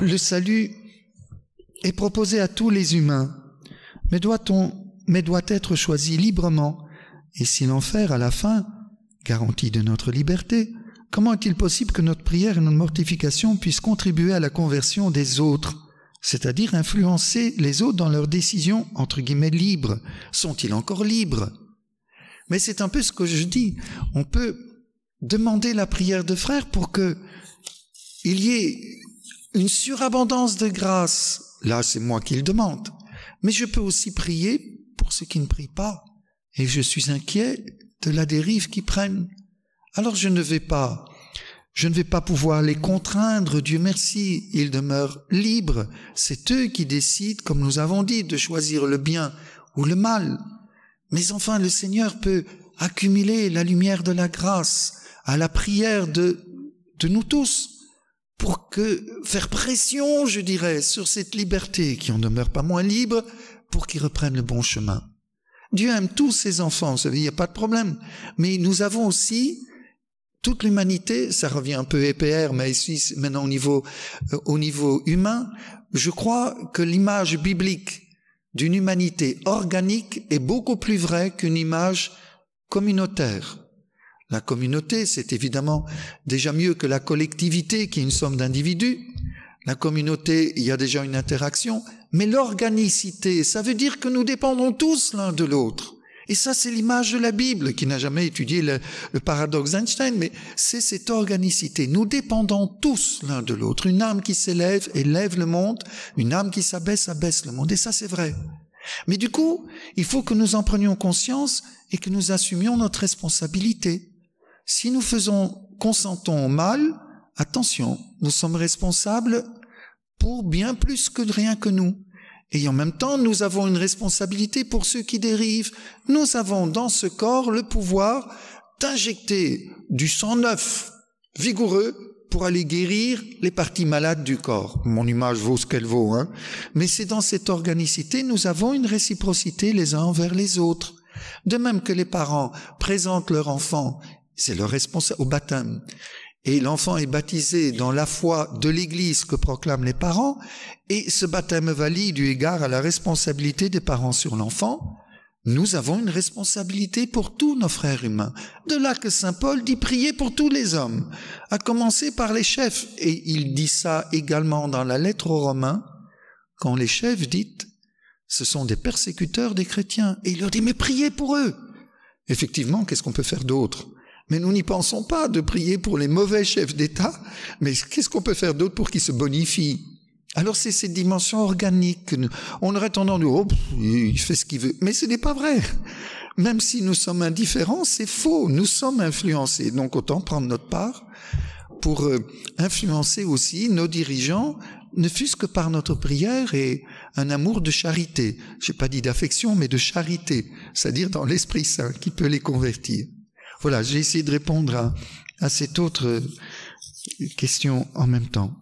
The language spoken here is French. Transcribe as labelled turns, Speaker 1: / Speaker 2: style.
Speaker 1: le salut est proposé à tous les humains, mais doit-on, mais doit être choisi librement. Et si l'enfer, à la fin, garantie de notre liberté, comment est-il possible que notre prière et notre mortification puissent contribuer à la conversion des autres c'est-à-dire influencer les autres dans leurs décisions entre guillemets libres? Sont-ils encore libres? Mais c'est un peu ce que je dis. On peut demander la prière de frère pour que il y ait une surabondance de grâce. Là, c'est moi qui le demande. Mais je peux aussi prier pour ceux qui ne prient pas. Et je suis inquiet de la dérive qu'ils prennent. Alors je ne vais pas je ne vais pas pouvoir les contraindre, Dieu merci, ils demeurent libres. C'est eux qui décident, comme nous avons dit, de choisir le bien ou le mal. Mais enfin, le Seigneur peut accumuler la lumière de la grâce à la prière de, de nous tous pour que faire pression, je dirais, sur cette liberté qui en demeure pas moins libre pour qu'ils reprennent le bon chemin. Dieu aime tous ses enfants, vous savez, il n'y a pas de problème. Mais nous avons aussi toute l'humanité, ça revient un peu EPR, mais ici maintenant au niveau, euh, au niveau humain, je crois que l'image biblique d'une humanité organique est beaucoup plus vraie qu'une image communautaire. La communauté, c'est évidemment déjà mieux que la collectivité qui est une somme d'individus. La communauté, il y a déjà une interaction, mais l'organicité, ça veut dire que nous dépendons tous l'un de l'autre. Et ça, c'est l'image de la Bible, qui n'a jamais étudié le, paradoxe d'Einstein, mais c'est cette organicité. Nous dépendons tous l'un de l'autre. Une âme qui s'élève élève le monde, une âme qui s'abaisse abaisse le monde. Et ça, c'est vrai. Mais du coup, il faut que nous en prenions conscience et que nous assumions notre responsabilité. Si nous faisons, consentons au mal, attention, nous sommes responsables pour bien plus que rien que nous. Et en même temps, nous avons une responsabilité pour ceux qui dérivent. Nous avons dans ce corps le pouvoir d'injecter du sang neuf, vigoureux, pour aller guérir les parties malades du corps. Mon image vaut ce qu'elle vaut, hein. Mais c'est dans cette organicité, nous avons une réciprocité les uns envers les autres. De même que les parents présentent leur enfant, c'est leur responsable au baptême. Et l'enfant est baptisé dans la foi de l'Église que proclament les parents, et ce baptême valide du égard à la responsabilité des parents sur l'enfant, nous avons une responsabilité pour tous nos frères humains. De là que Saint Paul dit prier pour tous les hommes, à commencer par les chefs, et il dit ça également dans la lettre aux Romains, quand les chefs disent ce sont des persécuteurs des chrétiens, et il leur dit mais priez pour eux. Effectivement, qu'est-ce qu'on peut faire d'autre? Mais nous n'y pensons pas de prier pour les mauvais chefs d'État, mais qu'est-ce qu'on peut faire d'autre pour qu'ils se bonifient? Alors c'est cette dimension organique. On aurait tendance à dire, oh, il fait ce qu'il veut. Mais ce n'est pas vrai. Même si nous sommes indifférents, c'est faux. Nous sommes influencés. Donc autant prendre notre part pour euh, influencer aussi nos dirigeants, ne fût-ce que par notre prière et un amour de charité. Je n'ai pas dit d'affection, mais de charité, c'est-à-dire dans l'Esprit Saint qui peut les convertir. Voilà, j'ai essayé de répondre à, cette autre question en même temps.